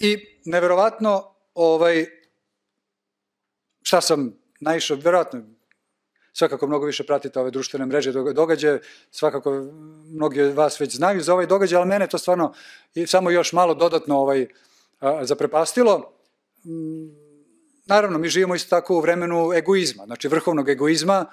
I neverovatno, ovaj, šta sam naišao, verovatno, svakako mnogo više pratite ove društvene mreže događaje, svakako mnogi od vas već znaju za ovaj događaj, ali mene to stvarno i samo još malo dodatno ovaj, a, zaprepastilo. Mm, naravno, mi živimo isto tako u vremenu egoizma, znači vrhovnog egoizma,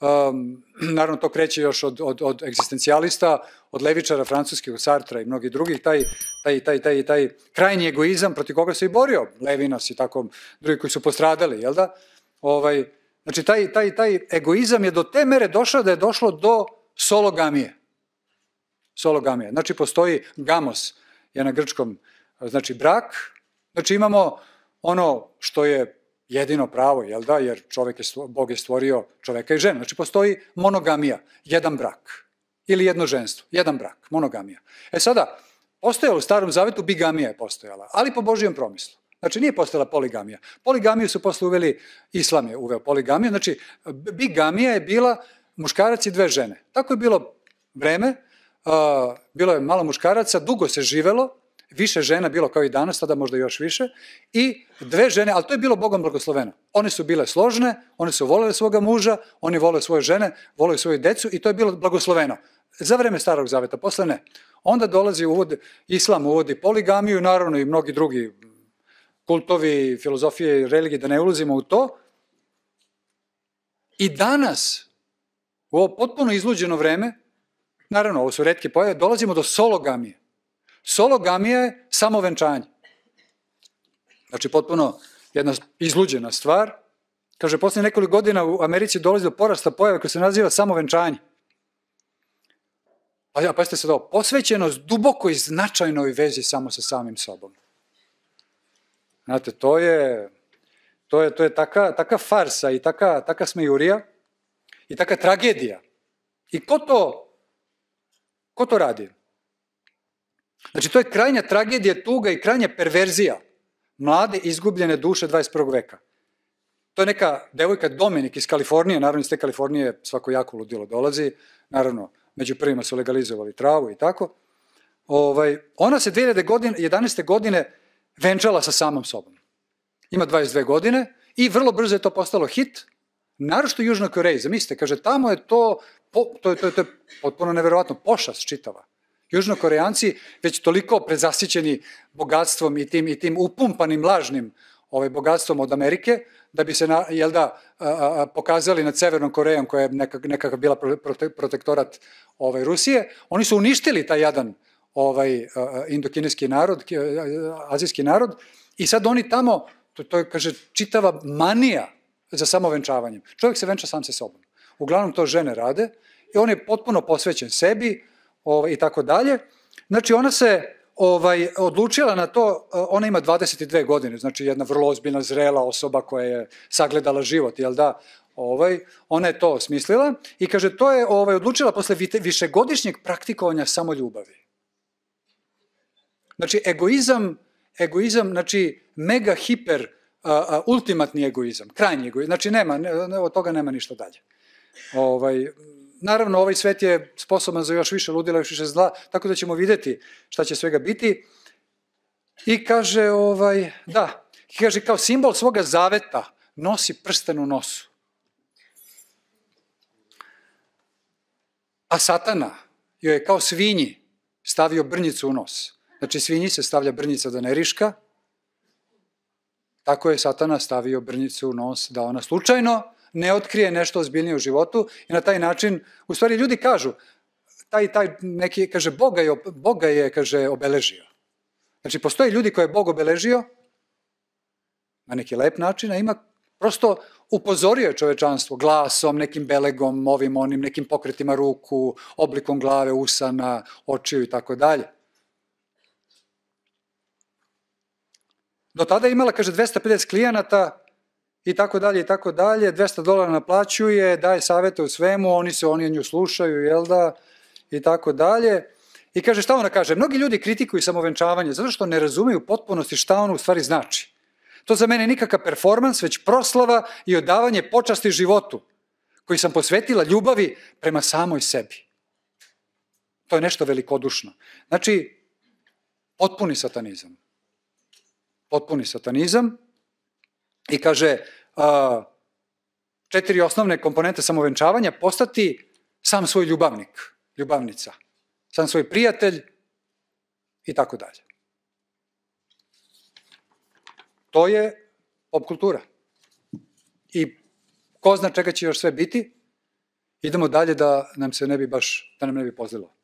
Um, naravno, to kreće još od, od, od egzistencijalista, od levičara francuskih, od Sartra i mnogih drugih, taj, taj, taj, taj, taj krajnji egoizam protiv koga se i borio Levinas i tako drugi koji su postradali, jel da? Ovaj, znači, taj, taj, taj egoizam je do te mere došao da je došlo do sologamije. Sologamije. Znači, postoji gamos, je na grčkom, znači brak, znači imamo ono što je jedino pravo, jel da, jer čovek je, Bog je stvorio čoveka i ženu. Znači, postoji monogamija, jedan brak, ili jedno ženstvo, jedan brak, monogamija. E sada, postojala u starom zavetu, bigamija je postojala, ali po Božijem promislu. Znači, nije postojala poligamija. Poligamiju su posle uveli, islam je uveo poligamiju, znači, bigamija je bila muškarac i dve žene. Tako je bilo vreme, uh, bilo je malo muškaraca, dugo se živelo, više žena bilo kao i danas, tada možda još više, i dve žene, ali to je bilo Bogom blagosloveno. One su bile složne, one su volele svoga muža, oni vole svoje žene, vole svoju decu i to je bilo blagosloveno. Za vreme Starog Zaveta, posle ne. Onda dolazi uvod, islam uvodi poligamiju, naravno i mnogi drugi kultovi, filozofije religije, da ne ulazimo u to. I danas, u ovo potpuno izluđeno vreme, naravno, ovo su redke pojave, dolazimo do sologamije. Sologamija je samo venčanje. Znači, potpuno jedna izluđena stvar. Kaže, posle nekoliko godina u Americi dolazi do porasta pojave koja se naziva samo venčanje. Pa ja, pa ste se to, posvećenost duboko i značajnoj vezi samo sa samim sobom. Znate, to je, to je, to je taka, taka farsa i taka, taka smejurija i taka tragedija. I ko to, ko to radi? Znači, to je krajnja tragedija, tuga i krajnja perverzija mlade izgubljene duše 21. veka. To je neka devojka Dominik iz Kalifornije, naravno iz te Kalifornije svako jako ludilo dolazi, naravno među prvima su legalizovali travu i tako. Ovaj, ona se 2011. godine, 11. godine venčala sa samom sobom. Ima 22 godine i vrlo brzo je to postalo hit, narošto u Južnoj Koreji. Zamislite, kaže, tamo je to, to, to, to, to je potpuno neverovatno, pošast čitava. Južnokoreanci već toliko prezasićeni bogatstvom i tim, i tim upumpanim lažnim ovaj, bogatstvom od Amerike, da bi se, na, jel da, pokazali nad Severnom Korejom, koja je nekak, nekako bila prote, protektorat ovaj, Rusije, oni su uništili taj jadan ovaj, indokineski narod, azijski narod, i sad oni tamo, to, to je, kaže, čitava manija za samovenčavanjem. Čovjek se venča sam sa sobom. Uglavnom to žene rade i on je potpuno posvećen sebi, ovaj, i tako dalje. Znači ona se ovaj, odlučila na to, ona ima 22 godine, znači jedna vrlo ozbiljna, zrela osoba koja je sagledala život, jel da? Ovaj, ona je to osmislila i kaže, to je ovaj, odlučila posle višegodišnjeg praktikovanja samoljubavi. Znači, egoizam, egoizam, znači, mega hiper, a, a, ultimatni egoizam, krajnji egoizam, znači nema, ne, od toga nema ništa dalje. Ovaj, naravno, ovaj svet je sposoban za još više ludila, još više zla, tako da ćemo videti šta će svega biti. I kaže, ovaj, da, kaže, kao simbol svoga zaveta nosi prsten u nosu. A satana joj je kao svinji stavio brnjicu u nos. Znači, svinji se stavlja brnjica da ne riška, tako je satana stavio brnjicu u nos da ona slučajno ne otkrije nešto ozbiljnije u životu i na taj način, u stvari ljudi kažu, taj, taj neki, kaže, Boga je, Boga je, kaže, obeležio. Znači, postoje ljudi koje je Bog obeležio na neki lep način, a ima prosto upozorio je čovečanstvo glasom, nekim belegom, ovim, onim, nekim pokretima ruku, oblikom glave, usana, očiju i tako dalje. Do tada je imala, kaže, 250 klijenata, i tako dalje i tako dalje, 200 dolara naplaćuje, daje savete u svemu, oni se oni nju slušaju, jel da, i tako dalje. I kaže, šta ona kaže? Mnogi ljudi kritikuju samovenčavanje zato što ne razumeju potpunosti šta ono u stvari znači. To za mene nikakav performans, već proslava i odavanje počasti životu, koji sam posvetila ljubavi prema samoj sebi. To je nešto velikodušno. Znači, potpuni satanizam. potpuni satanizam i kaže a, četiri osnovne komponente samovenčavanja postati sam svoj ljubavnik, ljubavnica, sam svoj prijatelj i tako dalje. To je pop kultura. I ko zna čega će još sve biti, idemo dalje da nam se ne bi baš, da nam ne bi pozlilo.